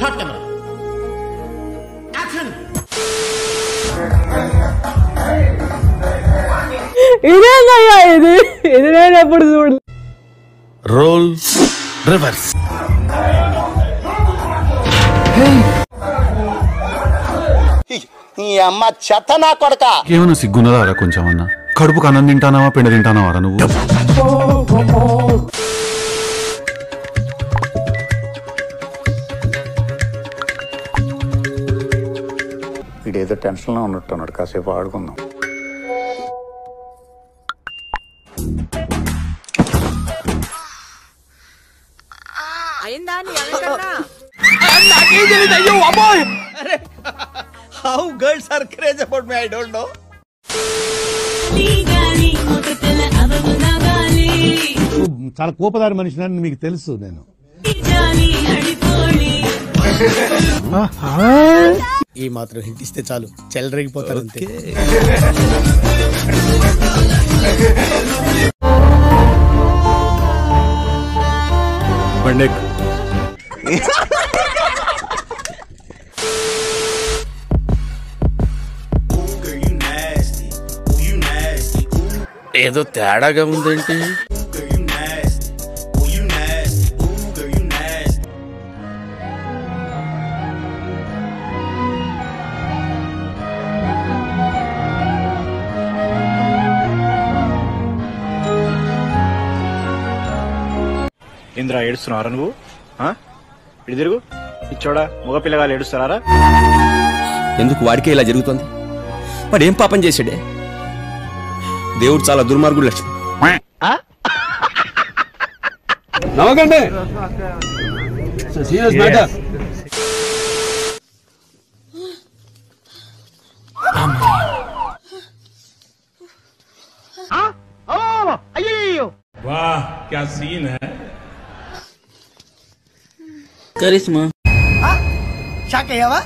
Third camera action ఇదేందయ్యా ఇది. ఇది నేను ఎప్పుడు చూడలేదు రోల్ రివర్స్ ఈ అమ్మ చెత్త నా కొడక. ఏమైనా సిగ్గున్నదారా కొంచెం అన్న కడుపుకు అన్నం తింటానావా పిండ తింటానావారా నువ్వు? వీడేదో టెన్షన్లో ఉన్నట్టున్నాడు. కాసేపు ఆడుకుందాం. How girls are craze about me I don't know చాలా కోపదారి మనిషిని మీకు తెలుసు నేను. ఈ మాత్రం హిట్ ఇస్తే చాలు. చెలరేగిపోతారు అంతే ఏదో తేడాగా ఉందేంటి? ఇంద్రా ఏడుస్తున్నారా నువ్వు? ఆ? ఇటు తిరుగు. ఇచ్చోడా మగ పిల్లగాలు ఏడుస్తున్నారా? ఎందుకు వాడికే ఇలా జరుగుతుంది? వాడు ఏం పాపం చేశాడే? దేవుడు చాలా దుర్మార్గుడు Lakshmi నవ్వకండి. Serious matter Karishma. Shock అయ్యావా?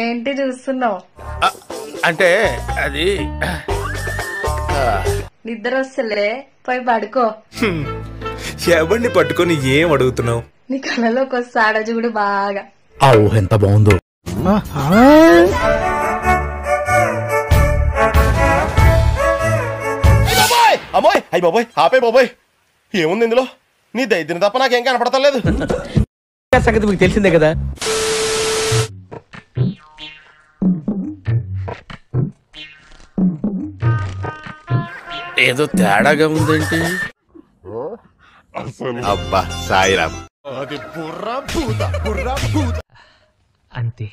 ఏంటి చూస్తున్నావు? అంటే అది నిద్ర వస్తలే పోయి పడుకో. ఎవరిని పట్టుకొని ఏం అడుగుతున్నావు? నీ కళ్ళలోకి వస్తే ఆడ చూడు బాగా. ఆ ఊహ ఎంత బాగుందో. అయ్యి బాబోయ్ ఆపే బాబోయ్ ఏముంది ఇందులో? నీ దైద్యం తప్ప నాకేం కనపడతలేదు. సంగతి మీకు తెలిసిందే కదా? ఏదో తేడాగా ఉందేంటి? అబ్బా సాయిరామ్. అంతే.